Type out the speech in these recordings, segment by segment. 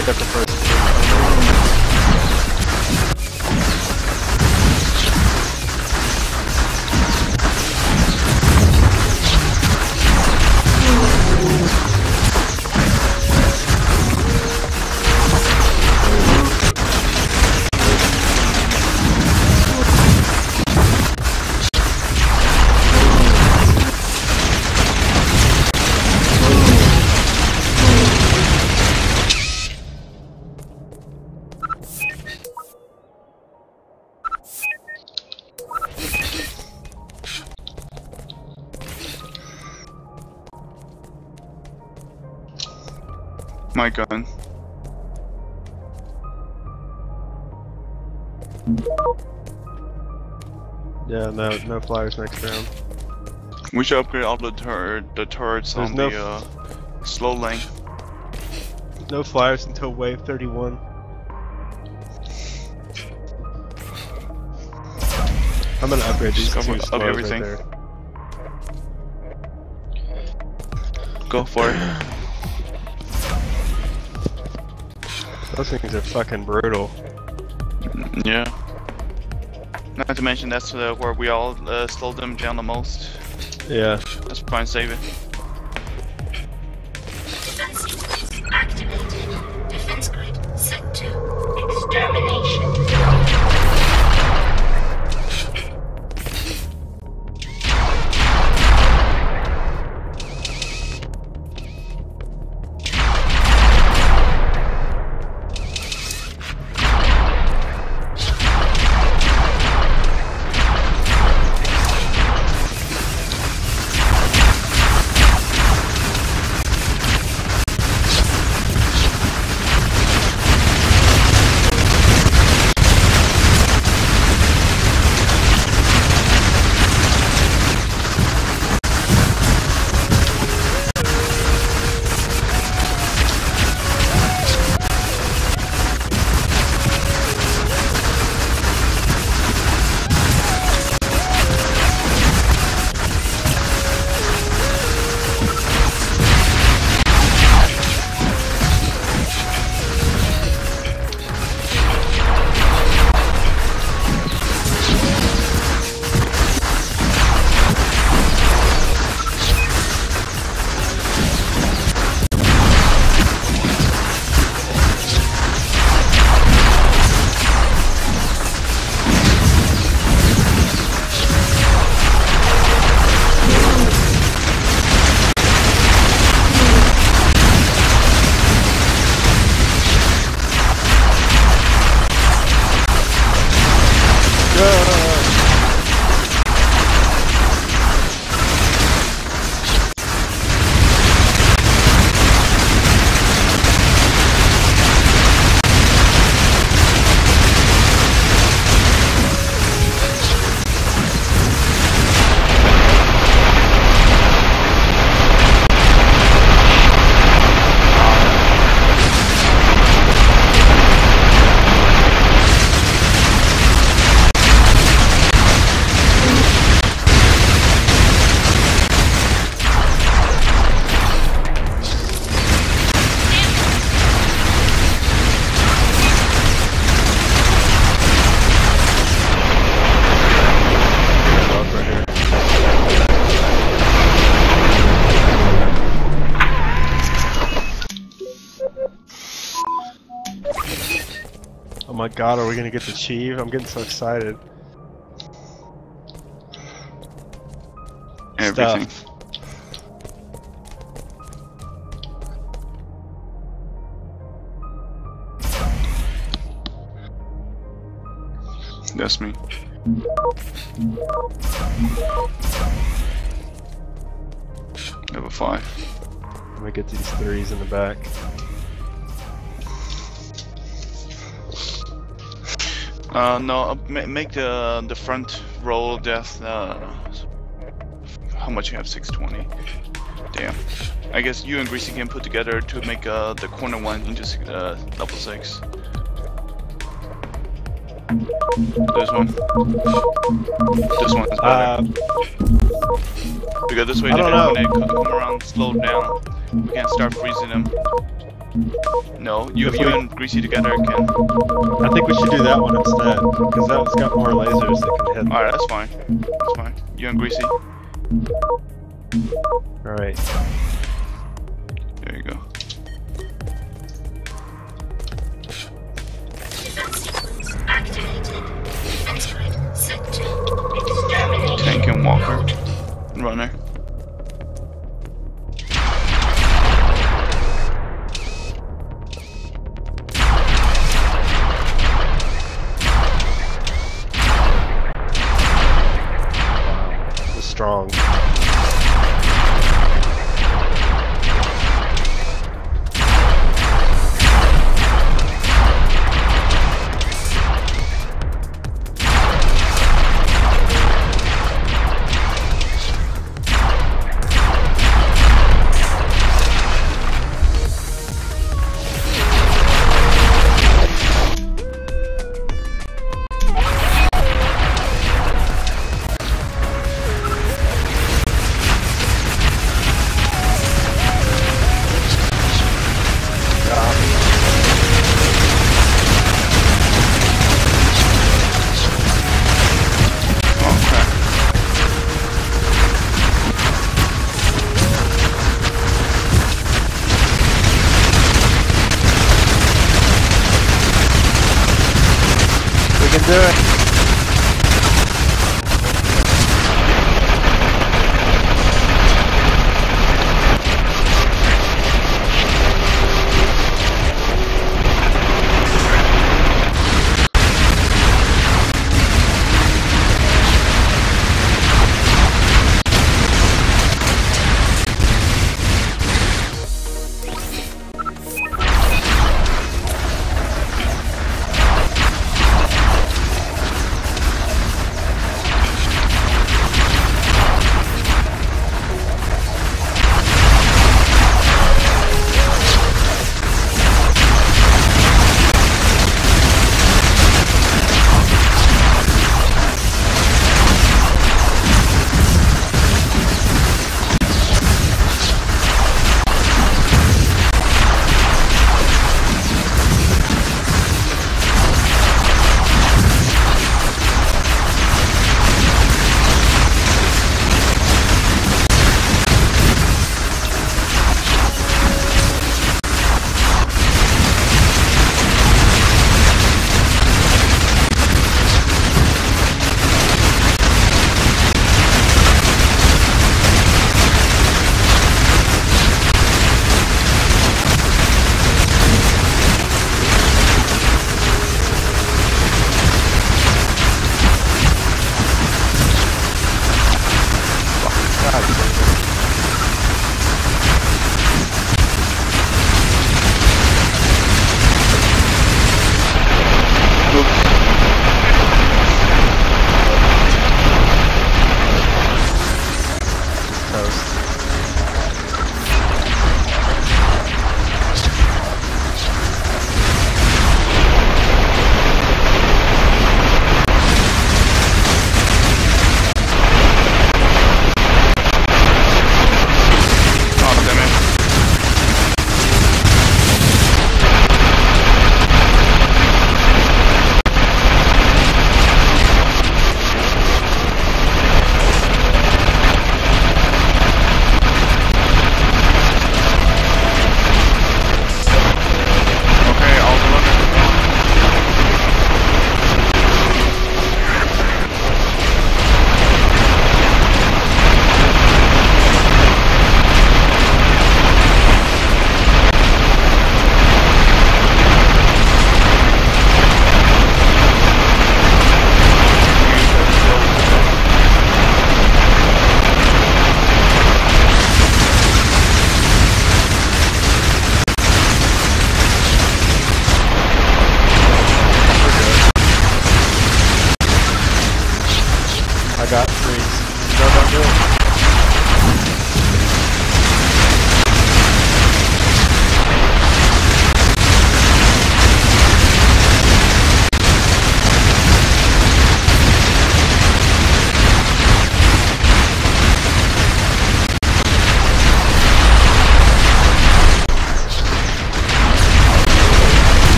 I got the first. My gun. Yeah, no, no flyers next round. We should upgrade all the tur the turrets There's on no the uh, slow lane. No flyers until wave 31. I'm gonna upgrade these Just two up everything. right there. Go for it. Those things are fucking brutal. Yeah. Not to mention that's uh, where we all uh, slowed them down the most. Yeah. Let's try and save it. God, are we gonna get the Chief? I'm getting so excited. Everything. Stuff. That's me. Level five. Let me get these threes in the back. Uh, no, uh, make the the front roll death. Uh, how much you have? 620. Damn. I guess you and Greasy can put together to make uh, the corner one into uh, level six. This one. This one's better. Uh, because this way they don't can, when know. they co- come around slow down, we can start freezing them. No, you, you and Greasy together can. I think we should do that one instead, because that one's got more lasers that can hit. Alright, that's fine. That's fine. You and Greasy. Alright. Strong.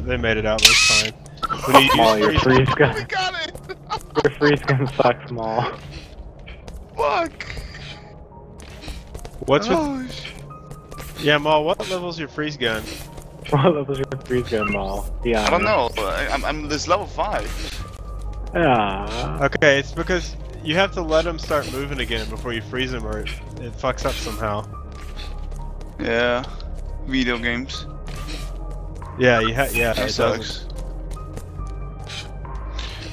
They, they made it out. That's fine. When you Small, your use freeze We got it! Your freeze gun sucks, small. Fuck! what's with? Oh, sh- Yeah, Maul. What level's your freeze gun? What level's your freeze gun, Maul? Yeah. I don't know. I- I'm, I'm this level 5. Yeah. Okay, it's because you have to let them start moving again before you freeze them, or it, it fucks up somehow. Yeah. Video games. Yeah, you ha- yeah, That doesn't. sucks.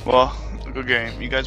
Well, good game. You guys